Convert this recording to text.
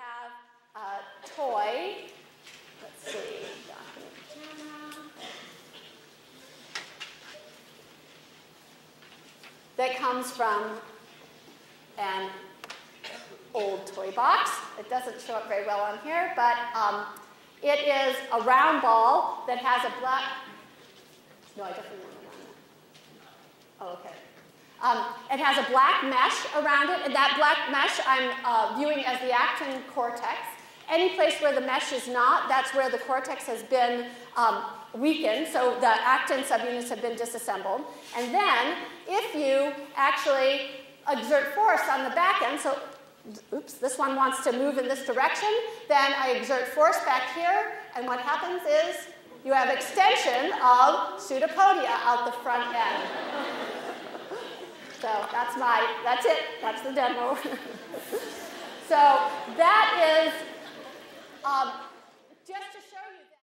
have a toy. Let's see. That comes from an old toy box. It doesn't show up very well on here, but um, it is a round ball that has a black. No, I definitely Um, it has a black mesh around it, and that black mesh I'm uh, viewing as the actin cortex. Any place where the mesh is not, that's where the cortex has been um, weakened, so the actin subunits have been disassembled. And then, if you actually exert force on the back end, so oops, this one wants to move in this direction, then I exert force back here, and what happens is you have extension of pseudopodia out the front end. So that's my, that's it, that's the demo. so that is, um,